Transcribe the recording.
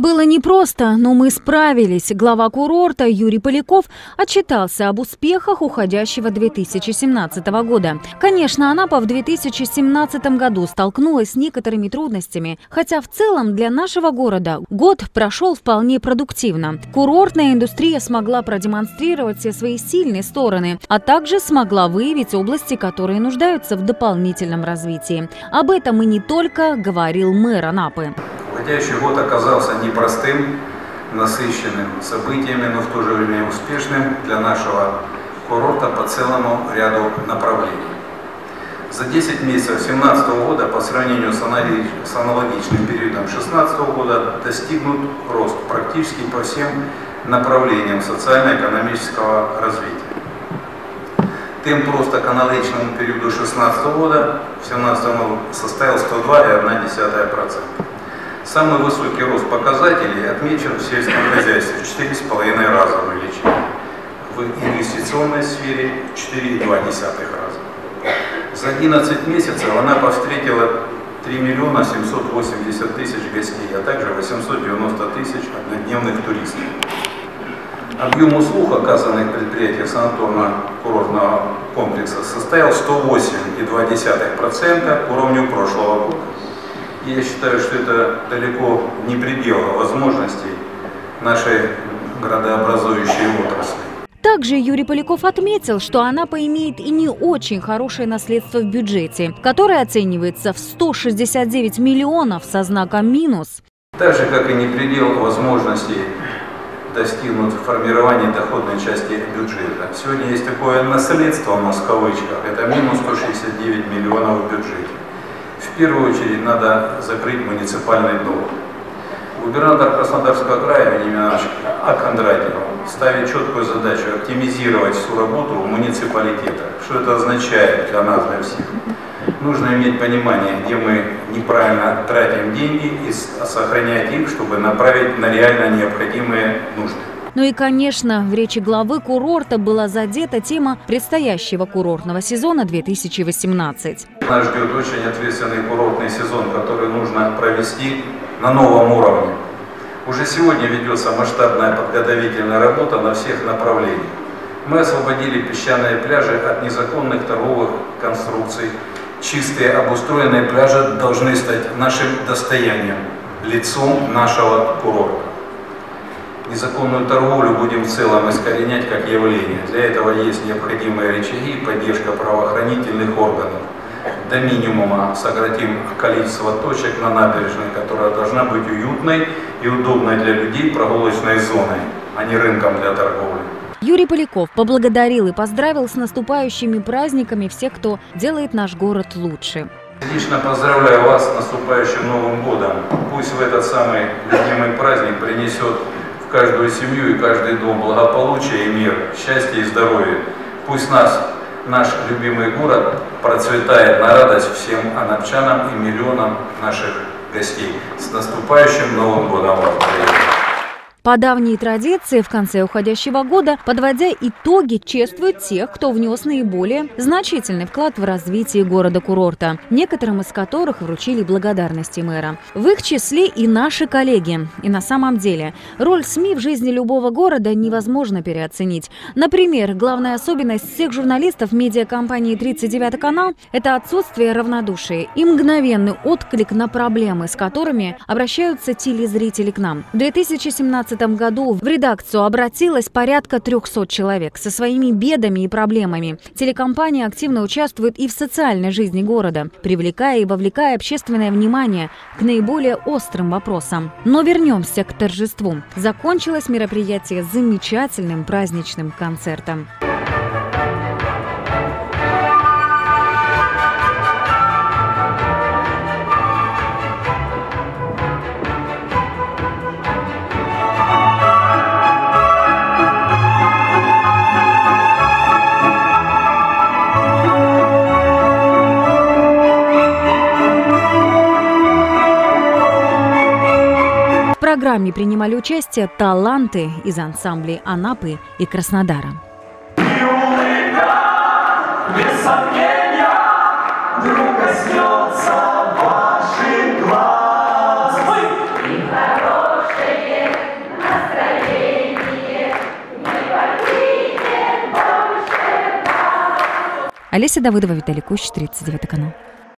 Было непросто, но мы справились. Глава курорта Юрий Поляков отчитался об успехах уходящего 2017 года. Конечно, Анапа в 2017 году столкнулась с некоторыми трудностями, хотя в целом для нашего города год прошел вполне продуктивно. Курортная индустрия смогла продемонстрировать все свои сильные стороны, а также смогла выявить области, которые нуждаются в дополнительном развитии. Об этом и не только говорил мэр Анапы. Уходящий год оказался непростым, насыщенным событиями, но в то же время успешным для нашего курорта по целому ряду направлений. За 10 месяцев 2017 года по сравнению с аналогичным периодом 2016 года достигнут рост практически по всем направлениям социально-экономического развития. Темп роста к аналогичному периоду 2016 года в 2017 составил 102,1%. Самый высокий рост показателей отмечен в сельском хозяйстве в 4,5 раза увеличение, в инвестиционной сфере в 4,2 раза. За 11 месяцев она повстретила 3 миллиона 780 тысяч гостей, а также 890 тысяч однодневных туристов. Объем услуг, оказанных предприятиях санаторно-курортного комплекса, составил 108,2% к уровню прошлого года. Я считаю, что это далеко не предел возможностей нашей градообразующей отрасли. Также Юрий Поляков отметил, что Анапа имеет и не очень хорошее наследство в бюджете, которое оценивается в 169 миллионов со знаком минус. Так же, как и не предел возможностей достигнуть формирования доходной части бюджета. Сегодня есть такое наследство у нас в кавычках, это минус 169 миллионов в бюджете в первую очередь надо закрыть муниципальный долг. Губернатор Краснодарского края Владимир Иванович Акондратьев ставит четкую задачу оптимизировать всю работу в муниципалитетах. Что это означает для нас, для всех? Нужно иметь понимание, где мы неправильно тратим деньги и сохранять их, чтобы направить на реально необходимые нужды. Ну и, конечно, в речи главы курорта была задета тема предстоящего курортного сезона 2018. Нас ждет очень ответственный курортный сезон, который нужно провести на новом уровне. Уже сегодня ведется масштабная подготовительная работа на всех направлениях. Мы освободили песчаные пляжи от незаконных торговых конструкций. Чистые обустроенные пляжи должны стать нашим достоянием, лицом нашего курорта незаконную торговлю будем в целом искоренять как явление. Для этого есть необходимые рычаги и поддержка правоохранительных органов. До минимума сократим количество точек на набережной, которая должна быть уютной и удобной для людей прогулочной зоной, а не рынком для торговли. Юрий Поляков поблагодарил и поздравил с наступающими праздниками всех, кто делает наш город лучше. Лично поздравляю вас с наступающим Новым годом. Пусть в этот самый любимый праздник принесет каждую семью и каждый дом благополучие и мир, счастье и здоровье. Пусть нас, наш любимый город процветает на радость всем анапчанам и миллионам наших гостей. С наступающим Новым годом вас, по давней традиции, в конце уходящего года, подводя итоги, чествуют тех, кто внес наиболее значительный вклад в развитие города-курорта, некоторым из которых вручили благодарности мэра. В их числе и наши коллеги. И на самом деле, роль СМИ в жизни любого города невозможно переоценить. Например, главная особенность всех журналистов медиакомпании «39 канал» – это отсутствие равнодушия и мгновенный отклик на проблемы, с которыми обращаются телезрители к нам. В 2017 2017 году в редакцию обратилось порядка 300 человек со своими бедами и проблемами. Телекомпания активно участвует и в социальной жизни города, привлекая и вовлекая общественное внимание к наиболее острым вопросам. Но вернемся к торжеству. Закончилось мероприятие замечательным праздничным концертом. программе принимали участие таланты из ансамблей Анапы и Краснодара. Юрика. Олеся Давыдова, Виталий Кущ, 39 канал.